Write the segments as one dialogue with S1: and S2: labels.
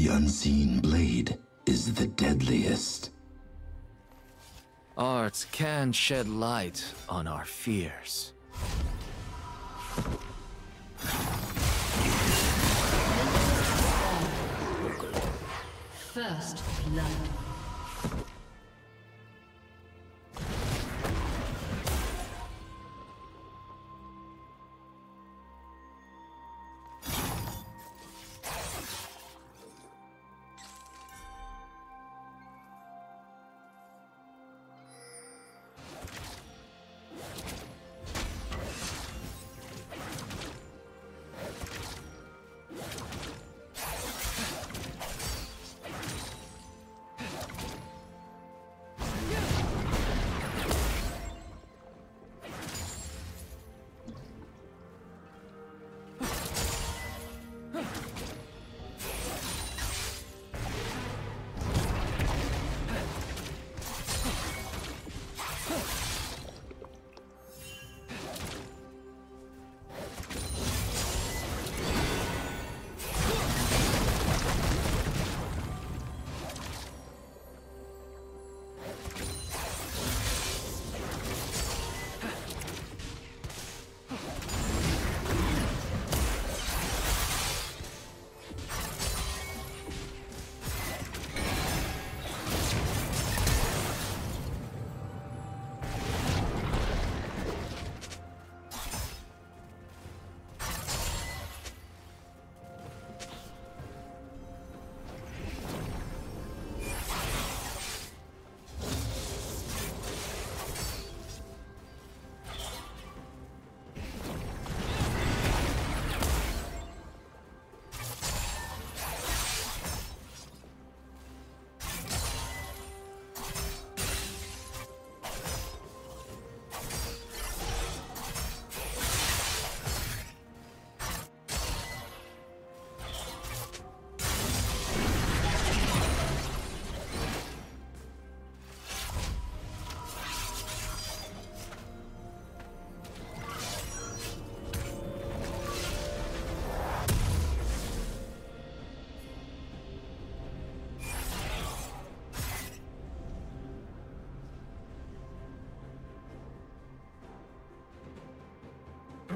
S1: The unseen blade is the deadliest.
S2: Art can shed light on our fears.
S3: First blood.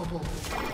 S3: Acabou.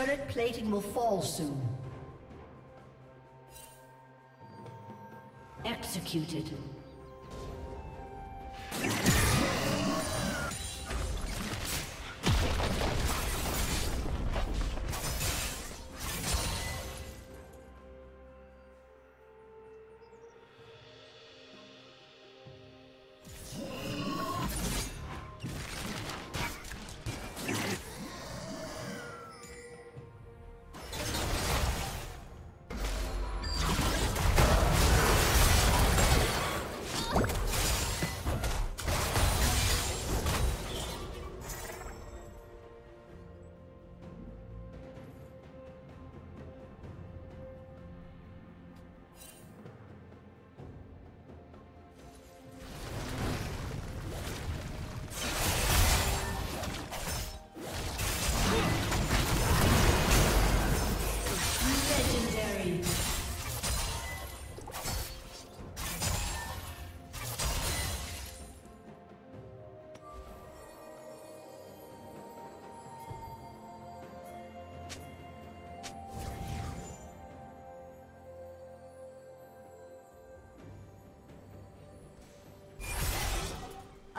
S3: Turret plating will fall soon. Executed.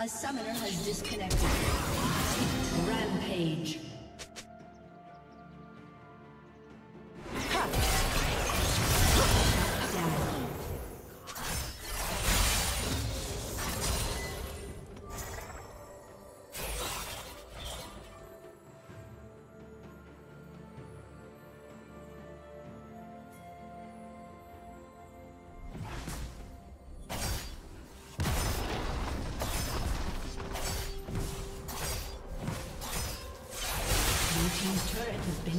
S3: A summoner has disconnected. Rampage.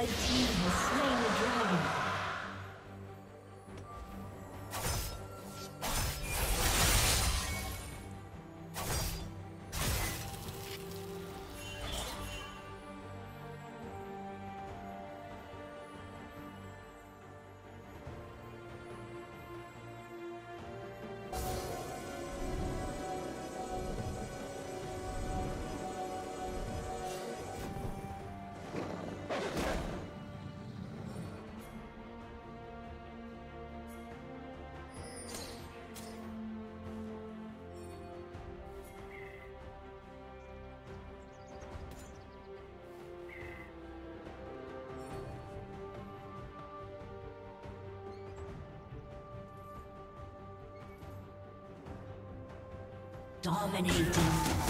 S3: Red team Dominating.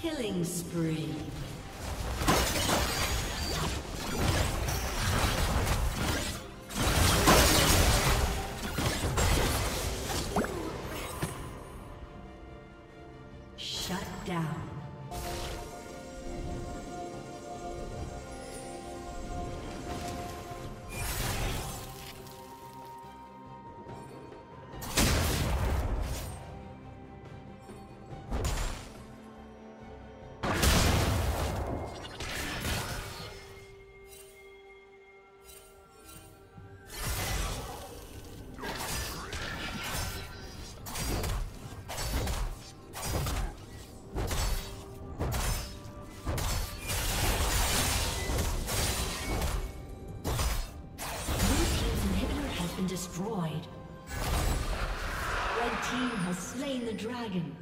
S3: Killing spree. Dragon.